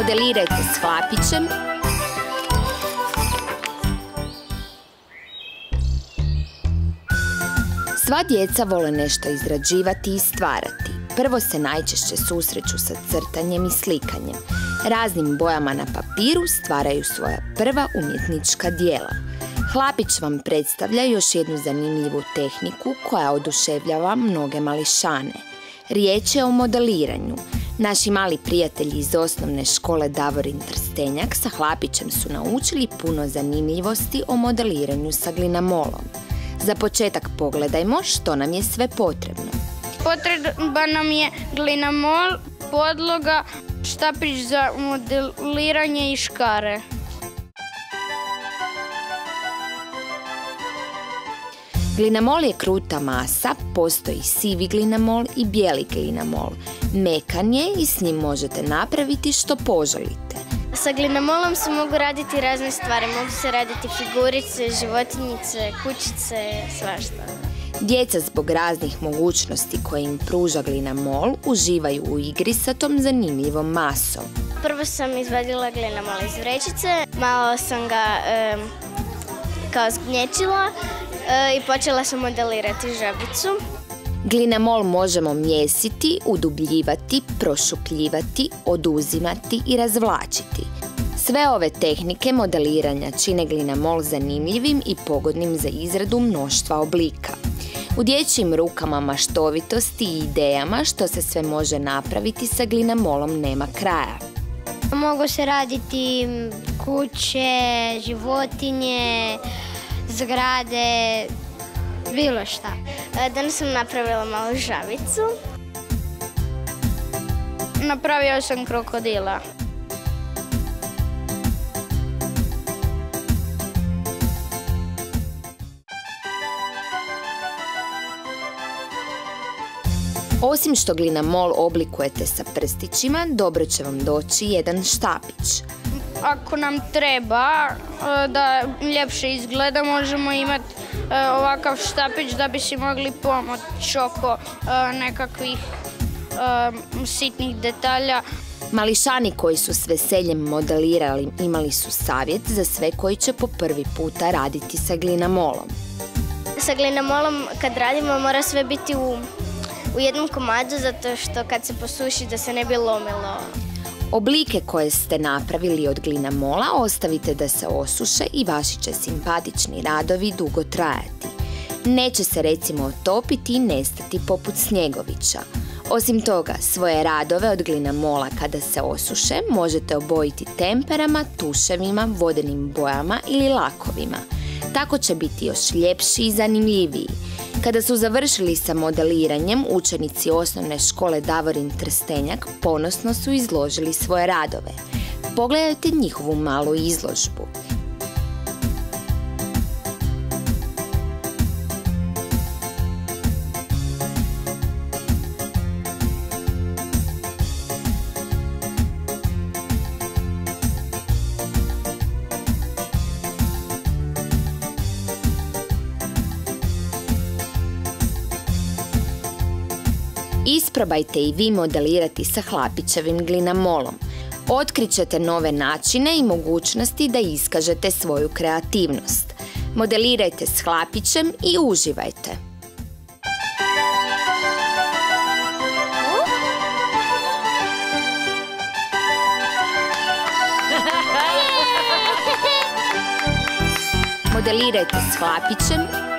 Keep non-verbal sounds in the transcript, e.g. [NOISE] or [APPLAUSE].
Modelirajte s hlapićem Sva djeca vole nešto izrađivati i stvarati. Prvo se najčešće susreću sa crtanjem i slikanjem. Raznim bojama na papiru stvaraju svoja prva umjetnička dijela. Hlapić vam predstavlja još jednu zanimljivu tehniku koja oduševljava mnoge mališane. Riječ je o modeliranju. Naši mali prijatelji iz osnovne škole Davorin Trstenjak sa Hlapićem su naučili puno zanimljivosti o modeliranju sa glinamolom. Za početak pogledajmo što nam je sve potrebno. Potreba nam je glinamol, podloga, štapić za modeliranje i škare. Glinamol je kruta masa, postoji sivi glinamol i bijeli glinamol. Mekan je i s njim možete napraviti što poželite. Sa glinamolom se mogu raditi razne stvari. Mogu se raditi figurice, životinjice, kućice, svašta. Djeca zbog raznih mogućnosti koje im pruža glinamol uživaju u igri sa tom zanimljivom masom. Prvo sam izvadila glinamol iz vrećice, malo sam ga kao zgnječila i počela sam modelirati žabicu. Glinamol možemo mjesiti, udubljivati, prošupljivati, oduzimati i razvlačiti. Sve ove tehnike modeliranja čine glinamol zanimljivim i pogodnim za izradu mnoštva oblika. U dječjim rukama maštovitosti i idejama što se sve može napraviti sa glinamolom nema kraja. Mogu se raditi kuće, životinje, zgrade, bilo šta. E, danas sam napravila malu žavicu. Napravio sam krokodila. Osim što glinamol oblikujete sa prstićima, dobro će vam doći jedan štapić. Ako nam treba e, da ljepše izgleda, možemo imati e, ovakav štapić da bi si mogli pomoći oko e, nekakvih sitnih detalja. Mališani koji su s veseljem modelirali imali su savjet za sve koji će po prvi puta raditi sa glinamolom. Sa glinamolom kad radimo mora sve biti u u jednom komadu zato što kad se posuši da se ne bi lomilo. Oblike koje ste napravili od glina mola ostavite da se osuše i vaši će simpatični radovi dugo trajati. Neće se recimo otopiti i nestati poput snjegovića. Osim toga, svoje radove od glina mola kada se osuše možete obojiti temperama, tuševima, vodenim bojama ili lakovima. Tako će biti još ljepši i zanimljiviji. Kada su završili sa modeliranjem, učenici osnovne škole Davorin Trstenjak ponosno su izložili svoje radove. Pogledajte njihovu malu izložbu. Isprobajte i vi modelirati sa hlapićevim glinamolom. Otkrićete nove načine i mogućnosti da iskažete svoju kreativnost. Modelirajte s hlapićem i uživajte. [LAUGHS] Modelirajte s hlapićem